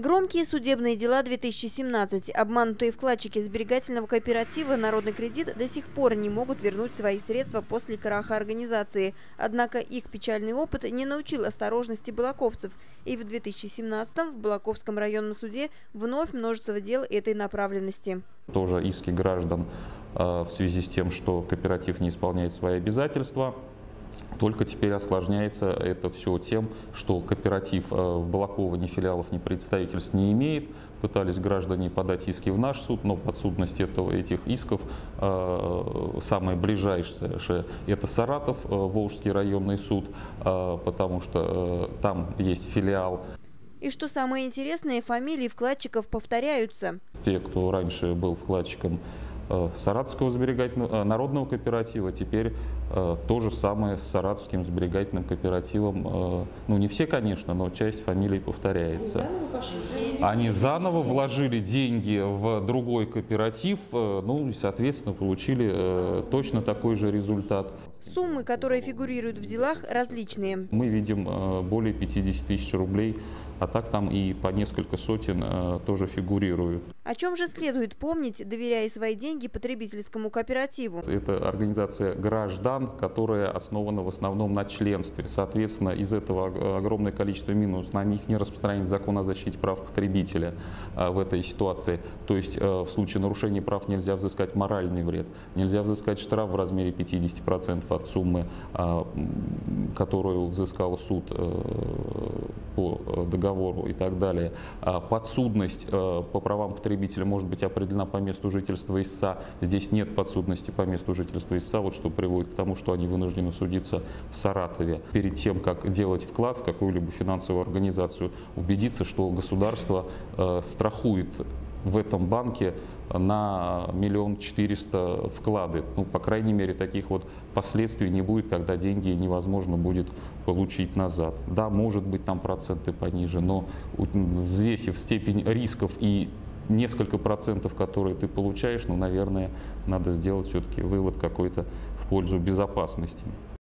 Громкие судебные дела 2017. Обманутые вкладчики сберегательного кооператива «Народный кредит» до сих пор не могут вернуть свои средства после краха организации. Однако их печальный опыт не научил осторожности балаковцев. И в 2017 в Балаковском районном суде вновь множество дел этой направленности. Тоже иски граждан э, в связи с тем, что кооператив не исполняет свои обязательства – только теперь осложняется это все тем, что кооператив э, в Балаково ни филиалов, ни представительств не имеет. Пытались граждане подать иски в наш суд, но подсудность этого, этих исков э, самое ближайшее это Саратов, э, Волжский районный суд, потому что там есть филиал. И что самое интересное, фамилии вкладчиков повторяются. Те, кто раньше был вкладчиком Саратовского сберегательного, э, народного кооператива, теперь э, то же самое с Саратовским сберегательным кооперативом. Ну, не все, конечно, но часть фамилий повторяется. Они заново вложили деньги в другой кооператив, ну и, соответственно, получили точно такой же результат. Суммы, которые фигурируют в делах, различные. Мы видим более 50 тысяч рублей, а так там и по несколько сотен тоже фигурируют. О чем же следует помнить, доверяя свои деньги потребительскому кооперативу? Это организация граждан, которая основана в основном на членстве. Соответственно, из этого огромное количество минус. На них не распространить закон о защите прав потребителя а, в этой ситуации. То есть э, в случае нарушения прав нельзя взыскать моральный вред, нельзя взыскать штраф в размере 50% от суммы, а, которую взыскал суд э, по э, договору и так далее. А подсудность по правам потребителя может быть определена по месту жительства истца. Здесь нет подсудности по месту жительства истца, вот что приводит к тому, что они вынуждены судиться в Саратове. Перед тем, как делать вклад в какую-либо финансовую организацию, убедиться, что государство э, страхует в этом банке на миллион четыреста вклады. Ну, по крайней мере, таких вот последствий не будет, когда деньги невозможно будет получить назад. Да, может быть, там проценты пониже, но взвесив степень рисков и несколько процентов, которые ты получаешь, ну, наверное, надо сделать все-таки вывод какой-то в пользу безопасности.